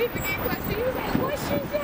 Eddie began questioning. He was like, what's she doing?